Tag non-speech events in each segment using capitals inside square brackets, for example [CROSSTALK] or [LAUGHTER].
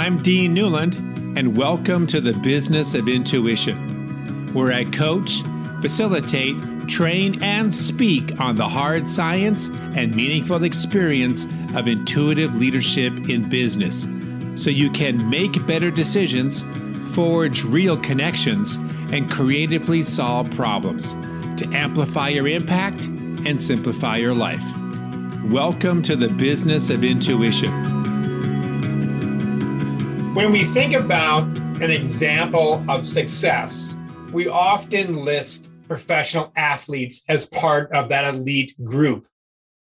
I'm Dean Newlund, and welcome to the Business of Intuition, where I coach, facilitate, train, and speak on the hard science and meaningful experience of intuitive leadership in business so you can make better decisions, forge real connections, and creatively solve problems to amplify your impact and simplify your life. Welcome to the Business of Intuition. When we think about an example of success, we often list professional athletes as part of that elite group.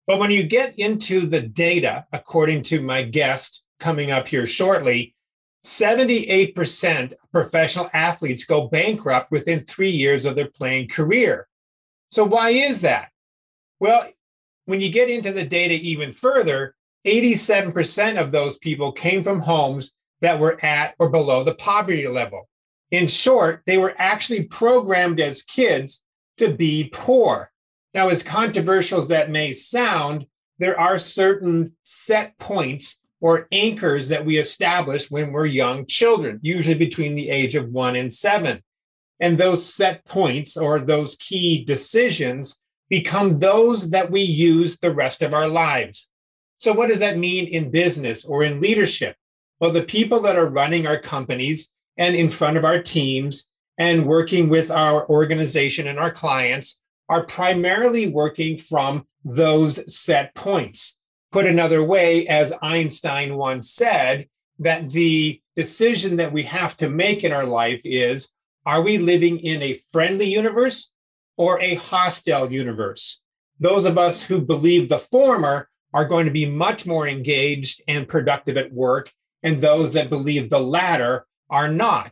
But when you get into the data, according to my guest coming up here shortly, 78% of professional athletes go bankrupt within three years of their playing career. So, why is that? Well, when you get into the data even further, 87% of those people came from homes that were at or below the poverty level. In short, they were actually programmed as kids to be poor. Now, as controversial as that may sound, there are certain set points or anchors that we establish when we're young children, usually between the age of one and seven. And those set points or those key decisions become those that we use the rest of our lives. So, what does that mean in business or in leadership? Well, the people that are running our companies and in front of our teams and working with our organization and our clients are primarily working from those set points. Put another way, as Einstein once said, that the decision that we have to make in our life is are we living in a friendly universe or a hostile universe? Those of us who believe the former are going to be much more engaged and productive at work and those that believe the latter are not.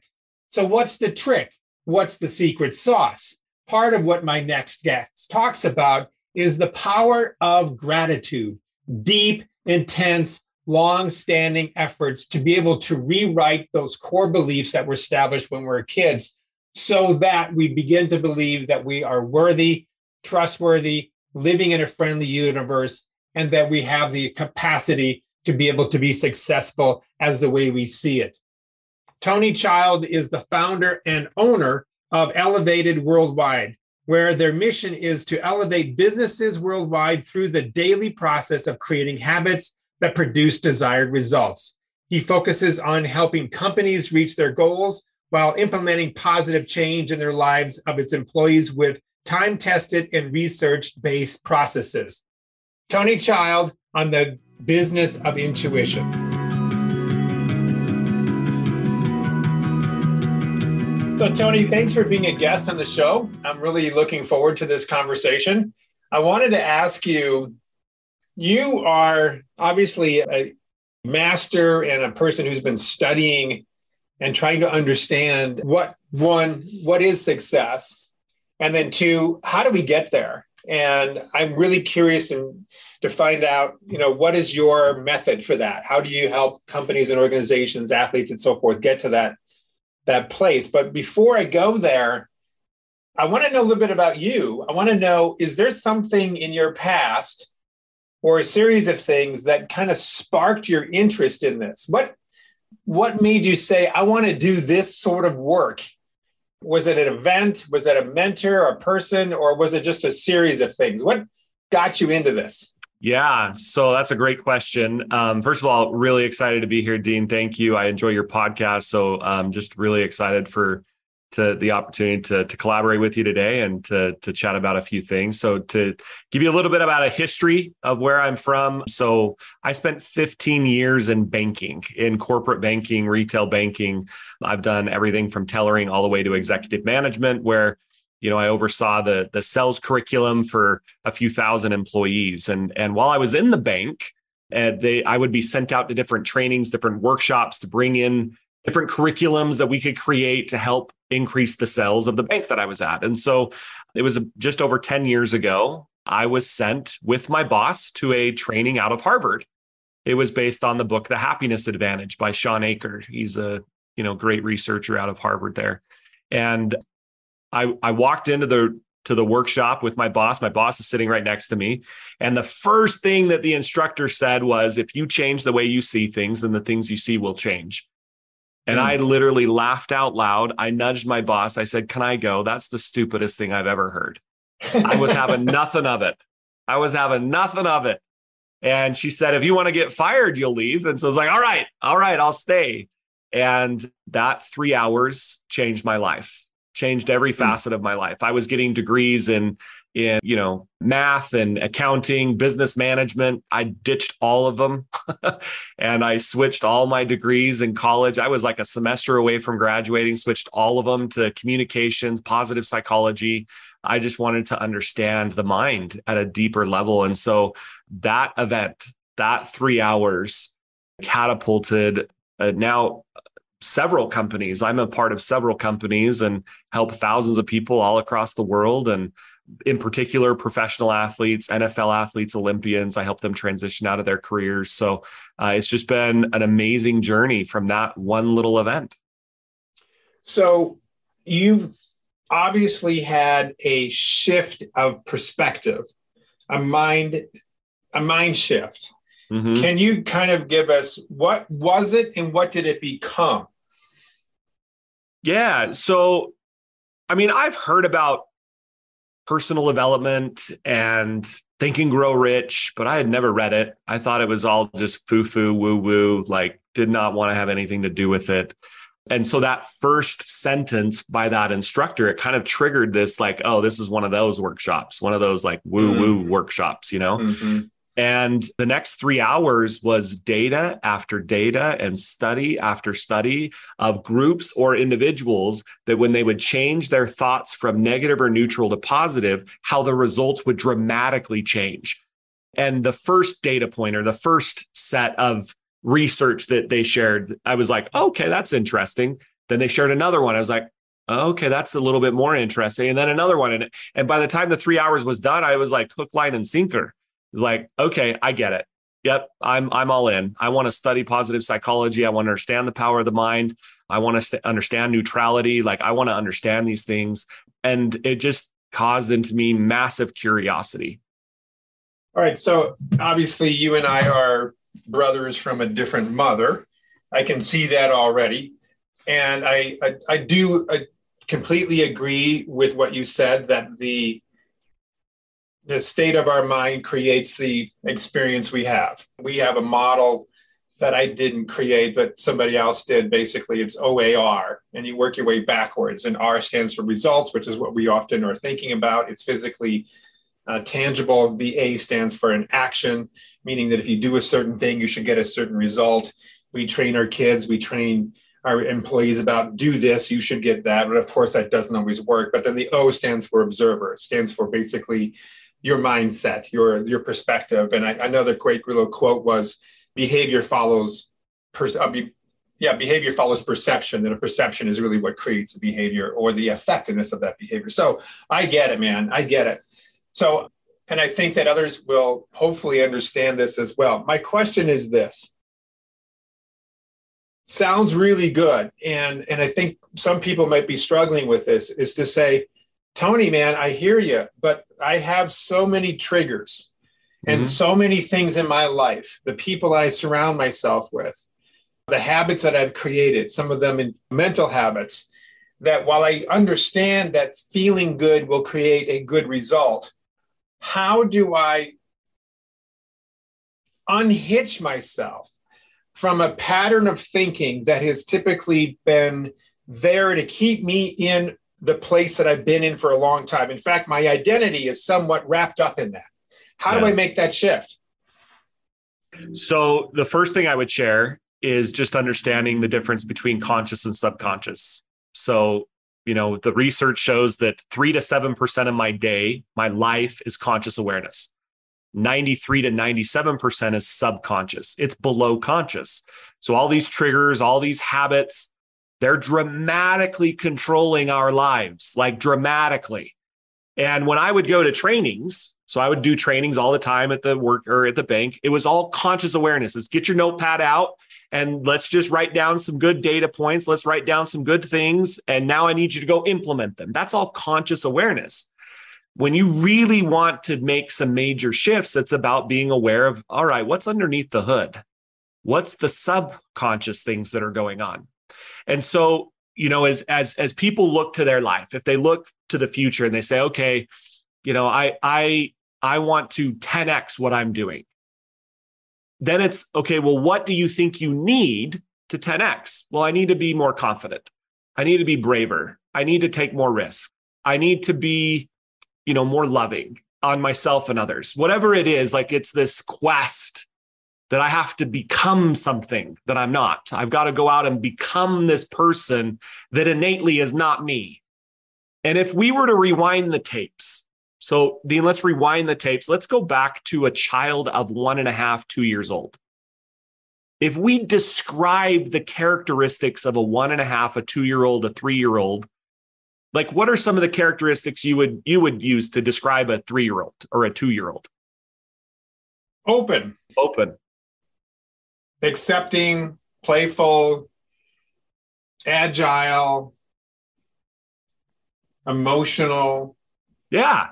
So, what's the trick? What's the secret sauce? Part of what my next guest talks about is the power of gratitude, deep, intense, long standing efforts to be able to rewrite those core beliefs that were established when we were kids so that we begin to believe that we are worthy, trustworthy, living in a friendly universe, and that we have the capacity to be able to be successful as the way we see it. Tony Child is the founder and owner of Elevated Worldwide, where their mission is to elevate businesses worldwide through the daily process of creating habits that produce desired results. He focuses on helping companies reach their goals while implementing positive change in their lives of its employees with time tested and research based processes. Tony Child on the business of intuition. So, Tony, thanks for being a guest on the show. I'm really looking forward to this conversation. I wanted to ask you you are obviously a master and a person who's been studying and trying to understand what one, what is success? And then two, how do we get there? And I'm really curious in, to find out, you know, what is your method for that? How do you help companies and organizations, athletes, and so forth get to that that place? But before I go there, I want to know a little bit about you. I want to know is there something in your past or a series of things that kind of sparked your interest in this? What what made you say I want to do this sort of work was it an event? Was it a mentor, a person, or was it just a series of things? What got you into this? Yeah, so that's a great question. Um, first of all, really excited to be here, Dean. Thank you. I enjoy your podcast, so I'm um, just really excited for to the opportunity to, to collaborate with you today and to, to chat about a few things. So, to give you a little bit about a history of where I'm from. So, I spent 15 years in banking, in corporate banking, retail banking. I've done everything from tellering all the way to executive management, where you know, I oversaw the the sales curriculum for a few thousand employees. And and while I was in the bank, uh, they I would be sent out to different trainings, different workshops to bring in different curriculums that we could create to help increase the sales of the bank that I was at. And so it was just over 10 years ago, I was sent with my boss to a training out of Harvard. It was based on the book The Happiness Advantage by Shawn Achor. He's a, you know, great researcher out of Harvard there. And I I walked into the to the workshop with my boss. My boss is sitting right next to me. And the first thing that the instructor said was if you change the way you see things, then the things you see will change. And mm. I literally laughed out loud. I nudged my boss. I said, Can I go? That's the stupidest thing I've ever heard. I was having [LAUGHS] nothing of it. I was having nothing of it. And she said, If you want to get fired, you'll leave. And so I was like, All right, all right, I'll stay. And that three hours changed my life, changed every hmm. facet of my life. I was getting degrees in in you know math and accounting business management i ditched all of them [LAUGHS] and i switched all my degrees in college i was like a semester away from graduating switched all of them to communications positive psychology i just wanted to understand the mind at a deeper level and so that event that 3 hours catapulted uh, now several companies. I'm a part of several companies and help thousands of people all across the world. And in particular, professional athletes, NFL athletes, Olympians, I help them transition out of their careers. So uh, it's just been an amazing journey from that one little event. So you've obviously had a shift of perspective, a mind, a mind shift. Mm-hmm. Can you kind of give us what was it and what did it become? Yeah. So, I mean, I've heard about personal development and think and grow rich, but I had never read it. I thought it was all just foo foo, woo woo, like, did not want to have anything to do with it. And so that first sentence by that instructor, it kind of triggered this like, oh, this is one of those workshops, one of those like woo woo mm-hmm. workshops, you know? Mm-hmm. And the next three hours was data after data and study after study of groups or individuals that when they would change their thoughts from negative or neutral to positive, how the results would dramatically change. And the first data point or the first set of research that they shared, I was like, okay, that's interesting. Then they shared another one. I was like, okay, that's a little bit more interesting. And then another one. And, and by the time the three hours was done, I was like hook, line, and sinker like, okay, I get it. Yep, I'm I'm all in. I want to study positive psychology. I want to understand the power of the mind. I want to st- understand neutrality. Like I want to understand these things, and it just caused into me massive curiosity. All right, so obviously you and I are brothers from a different mother. I can see that already, and I I, I do I completely agree with what you said that the the state of our mind creates the experience we have. We have a model that I didn't create, but somebody else did. Basically, it's OAR, and you work your way backwards. And R stands for results, which is what we often are thinking about. It's physically uh, tangible. The A stands for an action, meaning that if you do a certain thing, you should get a certain result. We train our kids, we train our employees about do this, you should get that. But of course, that doesn't always work. But then the O stands for observer. It stands for basically your mindset, your your perspective. And I, another great little quote was, "Behavior follows." Per, uh, be, yeah, behavior follows perception, That a perception is really what creates a behavior or the effectiveness of that behavior. So I get it, man. I get it. So, and I think that others will hopefully understand this as well. My question is this sounds really good and and i think some people might be struggling with this is to say Tony, man, I hear you, but I have so many triggers and mm-hmm. so many things in my life, the people that I surround myself with, the habits that I've created, some of them in mental habits, that while I understand that feeling good will create a good result, how do I unhitch myself from a pattern of thinking that has typically been there to keep me in the place that I've been in for a long time. In fact, my identity is somewhat wrapped up in that. How yeah. do I make that shift? So, the first thing I would share is just understanding the difference between conscious and subconscious. So, you know, the research shows that three to 7% of my day, my life is conscious awareness. 93 to 97% is subconscious. It's below conscious. So, all these triggers, all these habits, they're dramatically controlling our lives, like dramatically. And when I would go to trainings, so I would do trainings all the time at the work or at the bank, it was all conscious awareness. Let's get your notepad out and let's just write down some good data points. Let's write down some good things. And now I need you to go implement them. That's all conscious awareness. when you really want to make some major shifts, it's about being aware of, all right, what's underneath the hood? What's the subconscious things that are going on? And so, you know, as as as people look to their life, if they look to the future and they say, okay, you know, I I I want to 10x what I'm doing. Then it's okay, well, what do you think you need to 10x? Well, I need to be more confident. I need to be braver. I need to take more risk. I need to be, you know, more loving on myself and others. Whatever it is, like it's this quest that I have to become something that I'm not. I've got to go out and become this person that innately is not me. And if we were to rewind the tapes, so Dean, let's rewind the tapes. Let's go back to a child of one and a half, two years old. If we describe the characteristics of a one and a half, a two year old, a three year old, like what are some of the characteristics you would you would use to describe a three year old or a two year old? Open. Open. Accepting, playful, agile, emotional. Yeah.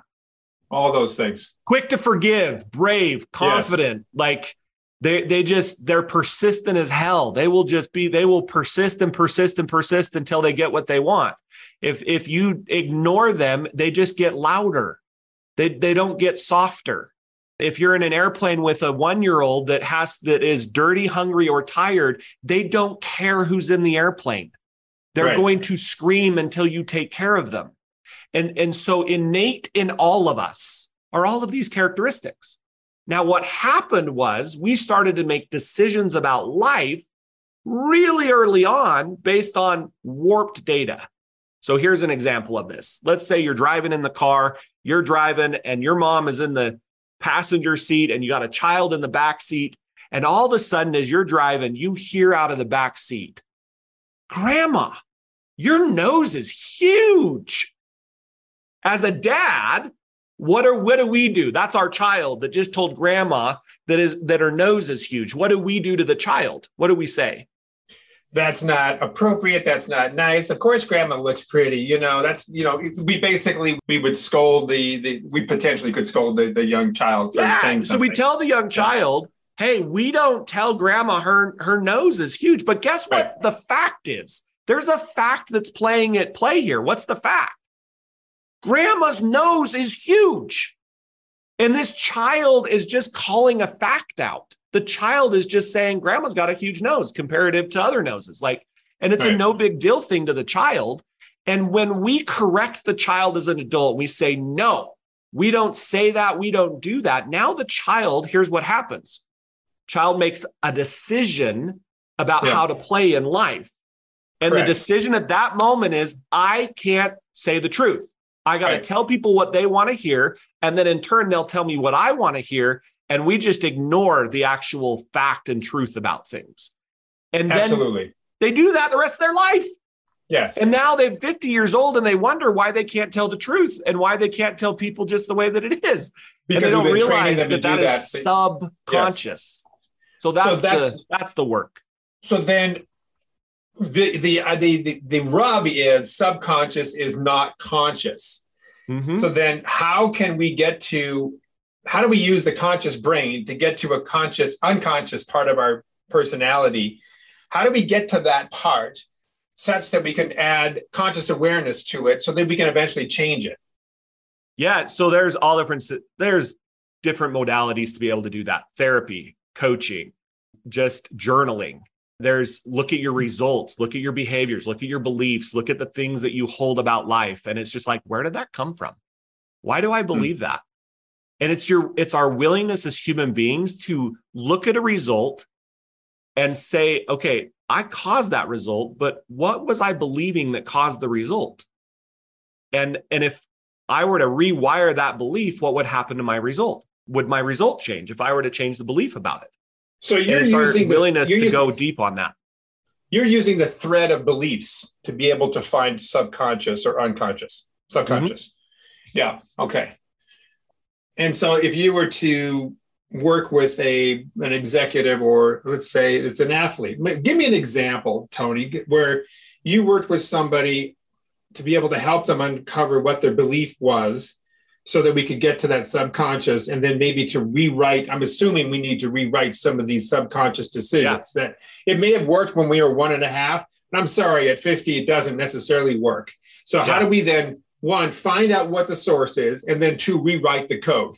All those things. Quick to forgive, brave, confident, yes. like they they just they're persistent as hell. They will just be they will persist and persist and persist until they get what they want. If if you ignore them, they just get louder. They they don't get softer. If you're in an airplane with a 1-year-old that has that is dirty, hungry or tired, they don't care who's in the airplane. They're right. going to scream until you take care of them. And and so innate in all of us are all of these characteristics. Now, what happened was we started to make decisions about life really early on based on warped data. So here's an example of this. Let's say you're driving in the car, you're driving, and your mom is in the passenger seat, and you got a child in the back seat. And all of a sudden, as you're driving, you hear out of the back seat, Grandma, your nose is huge. As a dad, what are what do we do? That's our child that just told grandma that is that her nose is huge. What do we do to the child? What do we say? That's not appropriate. That's not nice. Of course, grandma looks pretty. You know, that's you know, we basically we would scold the the we potentially could scold the, the young child for yeah, saying something. So we tell the young child, hey, we don't tell grandma her her nose is huge. But guess what? Right. The fact is, there's a fact that's playing at play here. What's the fact? Grandma's nose is huge. And this child is just calling a fact out. The child is just saying, Grandma's got a huge nose comparative to other noses. Like, and it's right. a no big deal thing to the child. And when we correct the child as an adult, we say, no, we don't say that. We don't do that. Now, the child, here's what happens child makes a decision about yeah. how to play in life. And Correct. the decision at that moment is, I can't say the truth. I got to right. tell people what they want to hear. And then in turn, they'll tell me what I want to hear. And we just ignore the actual fact and truth about things. And Absolutely. they do that the rest of their life. Yes. And now they're 50 years old and they wonder why they can't tell the truth and why they can't tell people just the way that it is. Because and they don't realize that that, that is that. subconscious. Yes. So that's, so that's the that's the work. So then the the, uh, the the the rub is subconscious is not conscious. Mm-hmm. So then, how can we get to? How do we use the conscious brain to get to a conscious, unconscious part of our personality? How do we get to that part such that we can add conscious awareness to it, so that we can eventually change it? Yeah. So there's all different. There's different modalities to be able to do that. Therapy, coaching, just journaling there's look at your results, look at your behaviors, look at your beliefs, look at the things that you hold about life. And it's just like, where did that come from? Why do I hmm. believe mm. that? And it's your it's our willingness as human beings to look at a result and say, okay, I caused that result, but what was I believing that caused the result? And and if I were to rewire that belief, what would happen to my result? Would my result change if I were to change the belief about it? So you're using the willingness to using, go deep on that. You're using the thread of beliefs to be able to find subconscious or unconscious. Subconscious. Mm-hmm. Yeah. Okay. And so if you were to work with a an executive or let's say it's an athlete, give me an example, Tony, where you worked with somebody to be able to help them uncover what their belief was so that we could get to that subconscious and then maybe to rewrite. I'm assuming we need to rewrite some of these subconscious decisions yeah. that it may have worked when we were one and a half. And I'm sorry, at 50, it doesn't necessarily work. So, yeah. how do we then, one, find out what the source is, and then two, rewrite the code?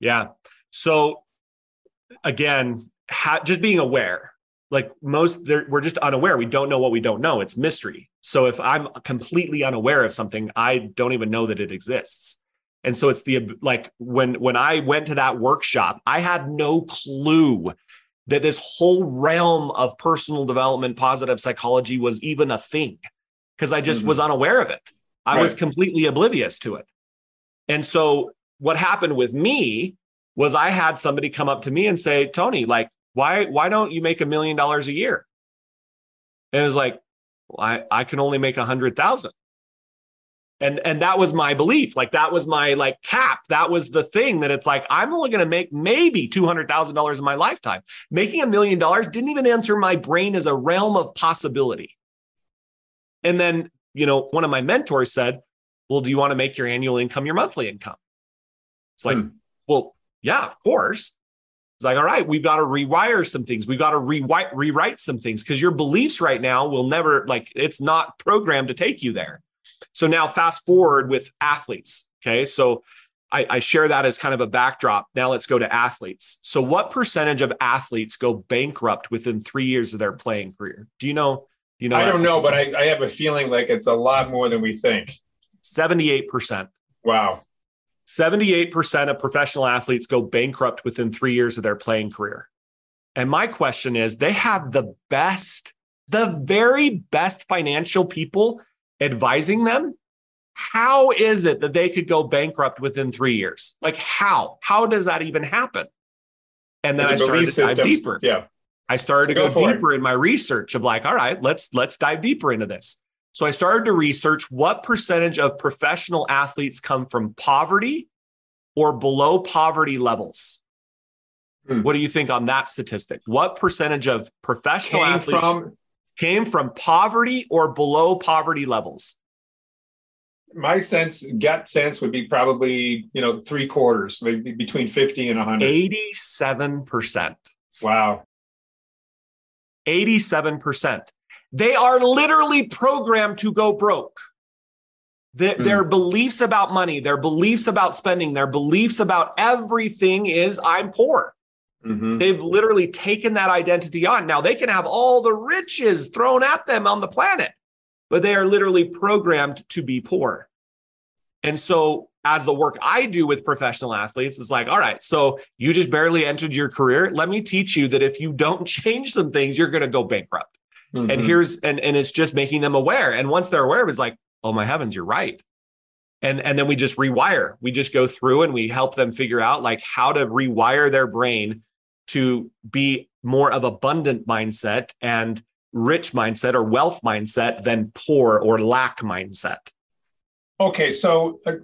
Yeah. So, again, ha- just being aware like most we're just unaware we don't know what we don't know it's mystery so if i'm completely unaware of something i don't even know that it exists and so it's the like when when i went to that workshop i had no clue that this whole realm of personal development positive psychology was even a thing because i just mm-hmm. was unaware of it i right. was completely oblivious to it and so what happened with me was i had somebody come up to me and say tony like why why don't you make a million dollars a year? And it was like, well, I, I can only make a hundred thousand. And and that was my belief. Like that was my like cap. That was the thing that it's like, I'm only gonna make maybe two hundred thousand dollars in my lifetime. Making a million dollars didn't even enter my brain as a realm of possibility. And then, you know, one of my mentors said, Well, do you want to make your annual income your monthly income? It's like, hmm. well, yeah, of course. It's like, all right, we've got to rewire some things. We've got to rewrite, rewrite some things because your beliefs right now will never, like, it's not programmed to take you there. So now, fast forward with athletes. Okay. So I, I share that as kind of a backdrop. Now let's go to athletes. So, what percentage of athletes go bankrupt within three years of their playing career? Do you know? Do you know? I don't know, but I, I have a feeling like it's a lot more than we think. 78%. Wow. 78% of professional athletes go bankrupt within three years of their playing career. And my question is they have the best, the very best financial people advising them. How is it that they could go bankrupt within three years? Like, how? How does that even happen? And then I started to dive deeper. Yeah. I started so to go, go deeper it. in my research of like, all right, let's let's dive deeper into this. So I started to research what percentage of professional athletes come from poverty or below poverty levels. Hmm. What do you think on that statistic? What percentage of professional came athletes from, came from poverty or below poverty levels? My sense, gut sense would be probably, you know, three quarters, maybe between 50 and 100. 87%. Wow. 87%. They are literally programmed to go broke. The, mm. Their beliefs about money, their beliefs about spending, their beliefs about everything is I'm poor. Mm-hmm. They've literally taken that identity on. Now they can have all the riches thrown at them on the planet, but they are literally programmed to be poor. And so, as the work I do with professional athletes is like, all right, so you just barely entered your career. Let me teach you that if you don't [LAUGHS] change some things, you're going to go bankrupt. Mm-hmm. And here's and and it's just making them aware. And once they're aware, it's like, oh my heavens, you're right. And and then we just rewire. We just go through and we help them figure out like how to rewire their brain to be more of abundant mindset and rich mindset or wealth mindset than poor or lack mindset. Okay, so uh,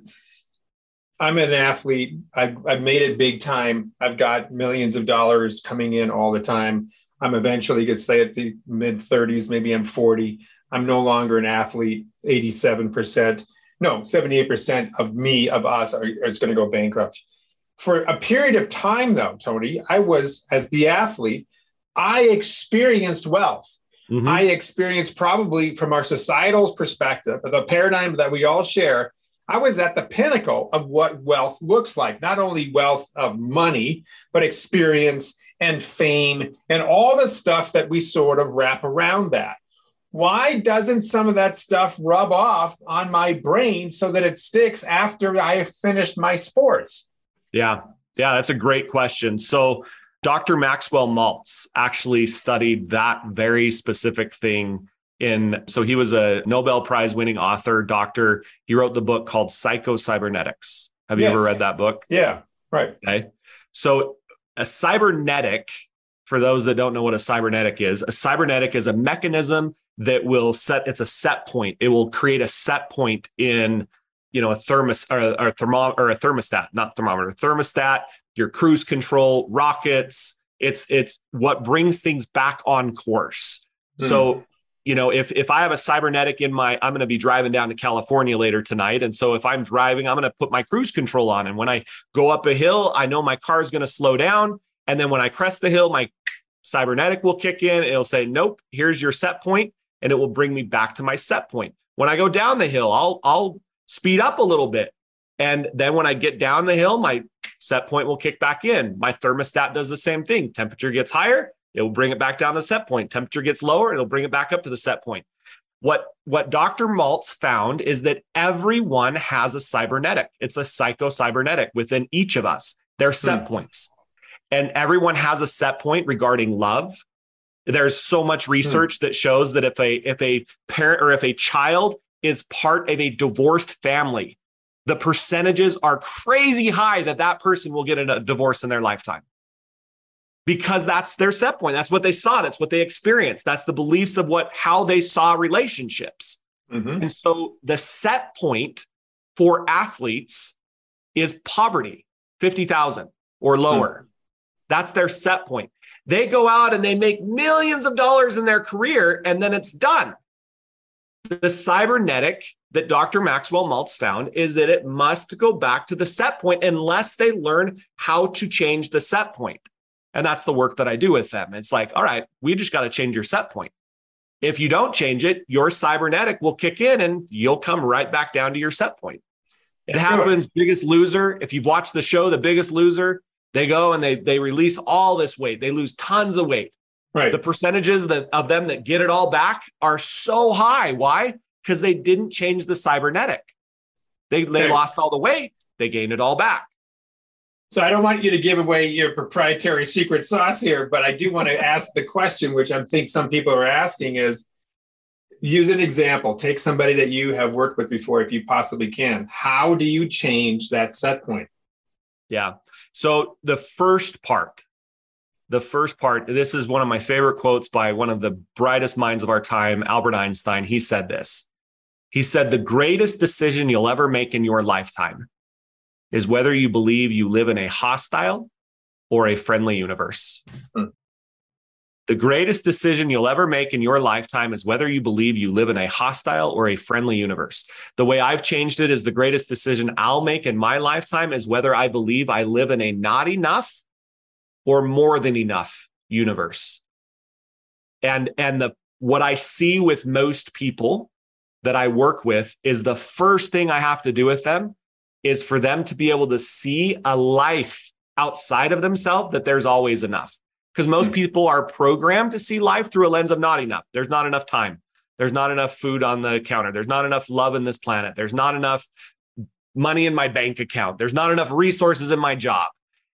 I'm an athlete. I've, I've made it big time. I've got millions of dollars coming in all the time. I'm eventually going to stay at the mid 30s. Maybe I'm 40. I'm no longer an athlete. 87%, no, 78% of me, of us, are, is going to go bankrupt. For a period of time, though, Tony, I was, as the athlete, I experienced wealth. Mm-hmm. I experienced probably from our societal perspective, the paradigm that we all share, I was at the pinnacle of what wealth looks like, not only wealth of money, but experience and fame and all the stuff that we sort of wrap around that. Why doesn't some of that stuff rub off on my brain so that it sticks after I have finished my sports? Yeah. Yeah, that's a great question. So, Dr. Maxwell Maltz actually studied that very specific thing in so he was a Nobel Prize winning author, doctor. He wrote the book called Psycho-Cybernetics. Have you yes. ever read that book? Yeah, right. Okay. So a cybernetic, for those that don't know what a cybernetic is, a cybernetic is a mechanism that will set, it's a set point. It will create a set point in, you know, a thermos or, or a thermo or a thermostat, not thermometer, thermostat, your cruise control, rockets. It's it's what brings things back on course. Hmm. So you know, if if I have a cybernetic in my, I'm going to be driving down to California later tonight, and so if I'm driving, I'm going to put my cruise control on, and when I go up a hill, I know my car is going to slow down, and then when I crest the hill, my cybernetic will kick in. It'll say, "Nope, here's your set point," and it will bring me back to my set point. When I go down the hill, I'll I'll speed up a little bit, and then when I get down the hill, my set point will kick back in. My thermostat does the same thing. Temperature gets higher, it will bring it back down to the set point. Temperature gets lower, it'll bring it back up to the set point. What, what Dr. Maltz found is that everyone has a cybernetic. It's a psycho-cybernetic within each of us. They're set hmm. points. And everyone has a set point regarding love. There's so much hmm. research hmm. that shows that if a if a parent or if a child is part of a divorced family, the percentages are crazy high that that person will get a divorce in their lifetime because that's their set point. That's what they saw. That's what they experienced. That's the beliefs of what how they saw relationships. Mm-hmm. And so the set point for athletes is poverty, 50,000 or lower. Mm-hmm. That's their set point. They go out and they make millions of dollars in their career and then it's done. The cybernetic that Dr. Maxwell Maltz found is that it must go back to the set point unless they learn how to change the set point. And that's the work that I do with them. It's like, all right, we just got to change your set point. If you don't change it, your cybernetic will kick in and you'll come right back down to your set point. It happens, biggest loser. If you've watched the show, The Biggest Loser, they go and they they release all this weight. They lose tons of weight. Right. The percentages that of them that get it all back are so high. Why? Because they didn't change the cybernetic. They they okay. lost all the weight. They gained it all back. So I don't want you to give away your proprietary secret sauce here, but I do want to ask the question, which I think some people are asking is use an example. Take somebody that you have worked with before, if you possibly can. How do you change that set point? Yeah. So the first part, the first part, this is one of my favorite quotes by one of the brightest minds of our time, Albert Einstein. He said this. He said, The greatest decision you'll ever make in your lifetime is whether you believe you live in a hostile or a friendly universe. Hmm. The greatest decision you'll ever make in your lifetime is whether you believe you live in a hostile or a friendly universe. The way I've changed it is the greatest decision I'll make in my lifetime is whether I believe I live in a not enough or more than enough universe. And and the what I see with most people that I work with is the first thing I have to do with them is for them to be able to see a life outside of themselves that there's always enough. Because most mm-hmm. people are programmed to see life through a lens of not enough. There's not enough time. There's not enough food on the counter. There's not enough love in this planet. There's not enough money in my bank account. There's not enough resources in my job.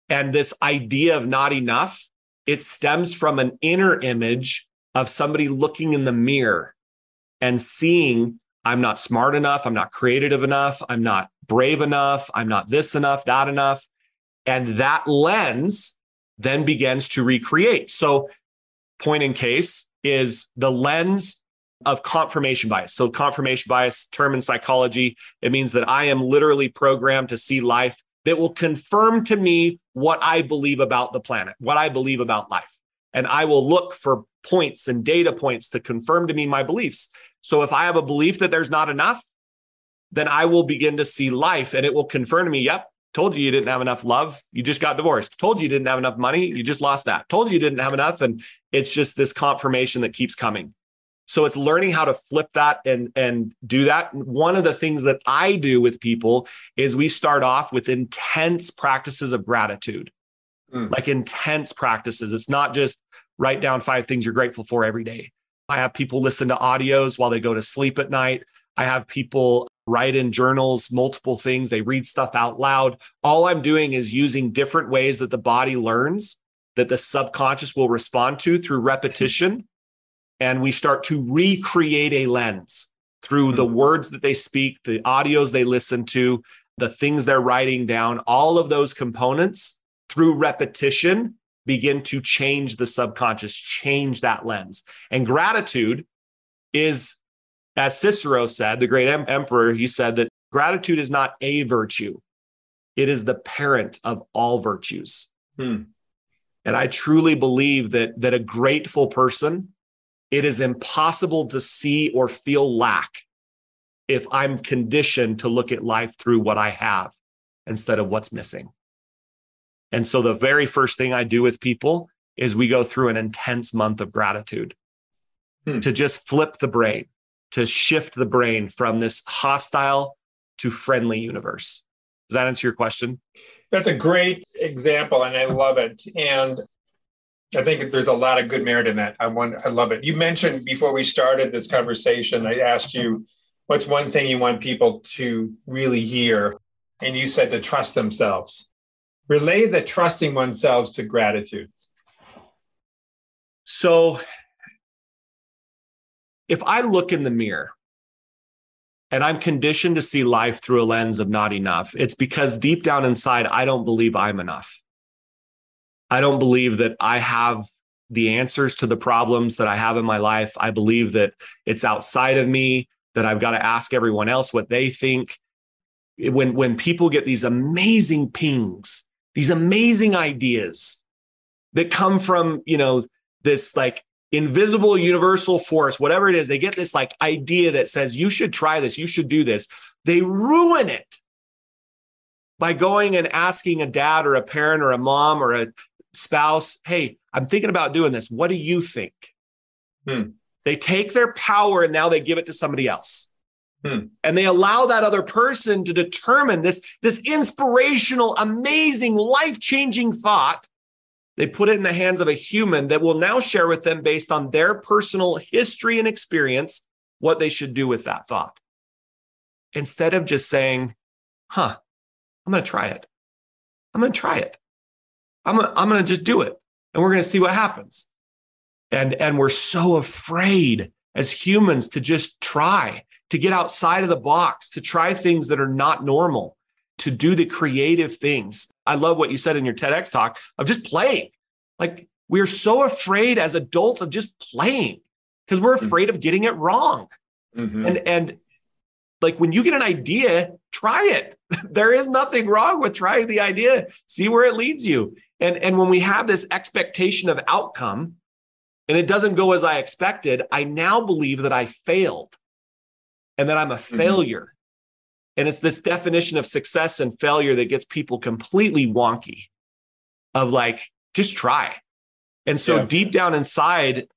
And this idea of not enough, it stems from an inner image of somebody looking in the mirror and seeing I'm not smart enough. I'm not creative enough. I'm not brave enough. I'm not this enough, that enough. And that lens then begins to recreate. So, point in case is the lens of confirmation bias. So, confirmation bias, term in psychology, it means that I am literally programmed to see life that will confirm to me what I believe about the planet, what I believe about life. And I will look for points and data points to confirm to me my beliefs. So if I have a belief that there's not enough, then I will begin to see life and it will confirm to me, yep, told you you didn't have enough love. You just got divorced. Told you you didn't have enough money. You just lost that. Told you you didn't have enough. And it's just this confirmation that keeps coming. So it's learning how to flip that and and do that. One of the things that I do with people is we start off with intense practices of gratitude. Mm. Like intense practices. It's not just write down five things you're grateful for every day. I have people listen to audios while they go to sleep at night. I have people write in journals multiple things. They read stuff out loud. All I'm doing is using different ways that the body learns that the subconscious will respond to through repetition. And we start to recreate a lens through the hmm. words that they speak, the audios they listen to, the things they're writing down, all of those components through repetition begin to change the subconscious, change that lens. And gratitude is, as Cicero said, the great emperor, he said that gratitude is not a virtue, it is the parent of all virtues. Hmm. And I truly believe that, that a grateful person it is impossible to see or feel lack if I'm conditioned to look at life through what I have instead of what's missing. And so the very first thing I do with people is we go through an intense month of gratitude hmm. to just flip the brain, to shift the brain from this hostile to friendly universe. Does that answer your question? That's a great example, and I love it. And I think there's a lot of good merit in that. I want, I love it. You mentioned before we started this conversation, I asked you, what's one thing you want people to really hear? And you said to trust themselves. Relay the trusting oneself to gratitude. So, if I look in the mirror and I'm conditioned to see life through a lens of not enough, it's because deep down inside, I don't believe I'm enough. I don't believe that I have the answers to the problems that I have in my life. I believe that it's outside of me, that I've got to ask everyone else what they think. When, when people get these amazing pings, these amazing ideas that come from, you know, this like invisible universal force, whatever it is, they get this like idea that says, you should try this, you should do this. They ruin it by going and asking a dad or a parent or a mom or a spouse, hey, I'm thinking about doing this. What do you think? Hmm. They take their power and now they give it to somebody else. Hmm. And they allow that other person to determine this, this inspirational, amazing, life changing thought. They put it in the hands of a human that will now share with them, based on their personal history and experience, what they should do with that thought. Instead of just saying, huh, I'm going to try it. I'm going to try it. I'm gonna, I'm going to just do it and we're going to see what happens. And, and we're so afraid as humans to just try, to get outside of the box, to try things that are not normal, to do the creative things. I love what you said in your TEDx talk of just playing. Like we're so afraid as adults of just playing because we're mm-hmm. afraid of getting it wrong. Mm-hmm. And, and like when you get an idea, try it. [LAUGHS] there is nothing wrong with trying the idea, see where it leads you. And, and when we have this expectation of outcome and it doesn't go as I expected, I now believe that I failed and that I'm a mm-hmm. failure. And it's this definition of success and failure that gets people completely wonky of like, just try. And so yeah. deep down inside,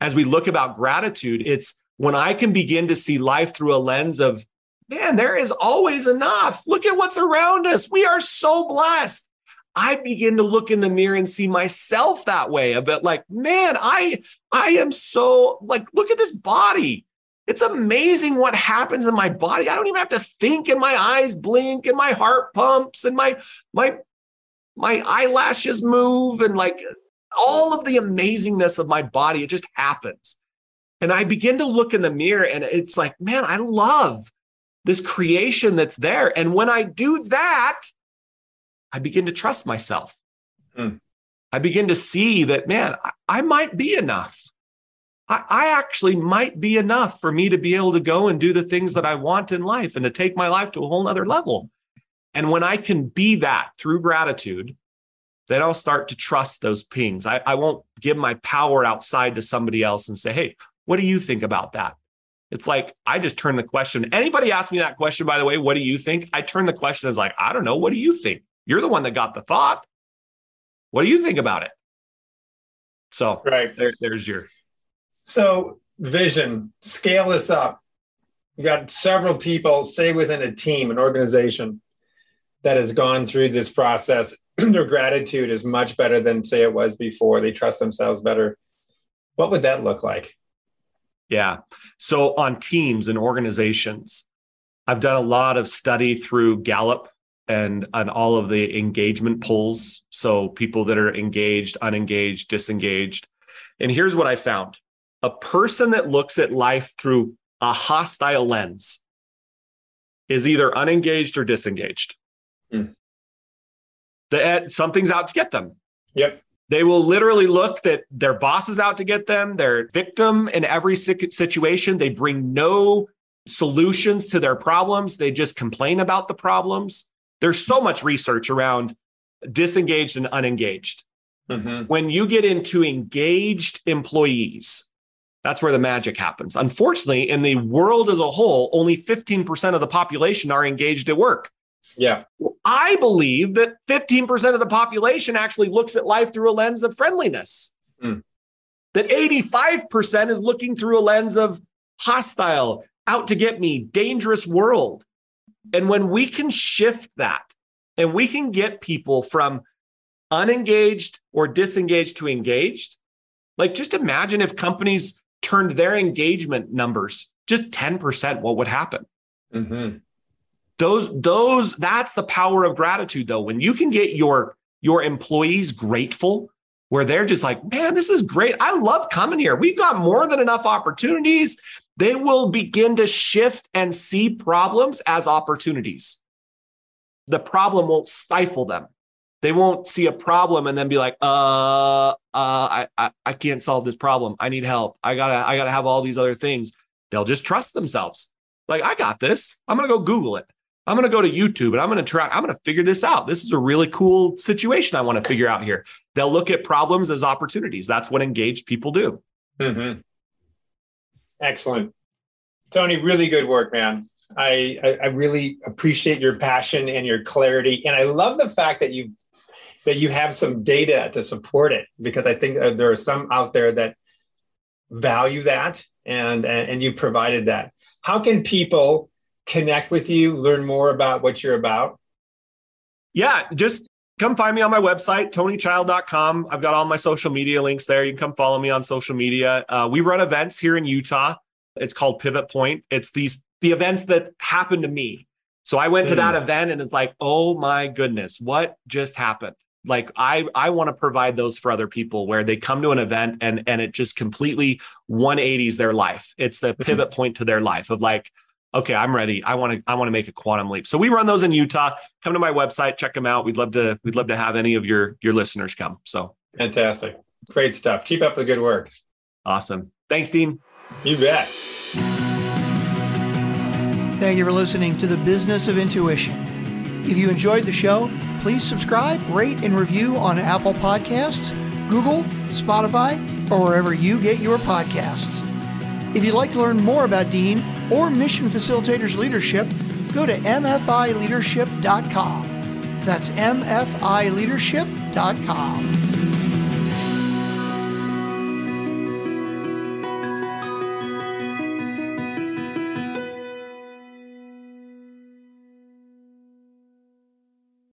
as we look about gratitude, it's when I can begin to see life through a lens of, man, there is always enough. Look at what's around us. We are so blessed. I begin to look in the mirror and see myself that way a bit like, man, I I am so like, look at this body. It's amazing what happens in my body. I don't even have to think and my eyes blink and my heart pumps and my my my eyelashes move and like all of the amazingness of my body. It just happens. And I begin to look in the mirror and it's like, man, I love this creation that's there. And when I do that, I begin to trust myself. Mm. I begin to see that, man, I, I might be enough. I, I, actually might be enough for me to be able to go and do the things that I want in life and to take my life to a whole nother level. And when I can be that through gratitude, then I'll start to trust those pings. I, I won't give my power outside to somebody else and say, hey, what do you think about that? It's like I just turn the question. Anybody ask me that question, by the way, what do you think? I turn the question as like, I don't know. What do you think? You're the one that got the thought. What do you think about it? So right there, there's your. So vision, scale this up. You got several people, say within a team, an organization that has gone through this process. [CLEARS THROAT] Their gratitude is much better than say it was before. They trust themselves better. What would that look like? Yeah. So on teams and organizations, I've done a lot of study through Gallup and on all of the engagement polls. So people that are engaged, unengaged, disengaged. And here's what I found a person that looks at life through a hostile lens is either unengaged or disengaged. Mm. The, something's out to get them. Yep. They will literally look that their boss is out to get them, their victim in every situation. They bring no solutions to their problems. They just complain about the problems. There's so much research around disengaged and unengaged. Mm-hmm. When you get into engaged employees, That's where the magic happens. Unfortunately, in the world as a whole, only 15% of the population are engaged at work. Yeah. I believe that 15% of the population actually looks at life through a lens of friendliness. Mm. That 85% is looking through a lens of hostile, out to get me, dangerous world. And when we can shift that and we can get people from unengaged or disengaged to engaged, like just imagine if companies turned their engagement numbers just 10%, what would happen? Mm-hmm. Those, those, that's the power of gratitude though. When you can get your your employees grateful, where they're just like, man, this is great. I love coming here. We've got more than enough opportunities. They will begin to shift and see problems as opportunities. The problem won't stifle them. They won't see a problem and then be like, uh, uh, I, I, I can't solve this problem. I need help. I gotta, I gotta have all these other things. They'll just trust themselves. Like, I got this. I'm gonna go Google it. I'm gonna go to YouTube and I'm gonna try, I'm gonna figure this out. This is a really cool situation I want to figure out here. They'll look at problems as opportunities. That's what engaged people do. Mm-hmm. Excellent. Tony, really good work, man. I, I, I really appreciate your passion and your clarity, and I love the fact that you that you have some data to support it because I think there are some out there that value that and and you provided that. How can people connect with you, learn more about what you're about? Yeah, just come find me on my website, tonychild.com. I've got all my social media links there. You can come follow me on social media. Uh, we run events here in Utah. It's called Pivot Point. It's these the events that happened to me. So I went to that mm. event and it's like, oh my goodness, what just happened? Like i i want to provide those for other people where they come to an event and and it just completely 180s their life. It's the mm-hmm. pivot point to their life of like okay i'm ready. I want to i want to make a quantum leap. So we run those in utah. Come to my website check them out. We'd love to we'd love to have any of your your listeners come. So fantastic. Great stuff. Keep up the good work. Awesome. Thanks dean. You bet. Thank you for listening to the business of intuition if you enjoyed the show please subscribe, rate, and review on Apple Podcasts, Google, Spotify, or wherever you get your podcasts. If you'd like to learn more about Dean or Mission Facilitators Leadership, go to mfileadership.com. That's mfileadership.com.